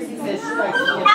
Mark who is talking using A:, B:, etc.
A: crazy fish strikes again.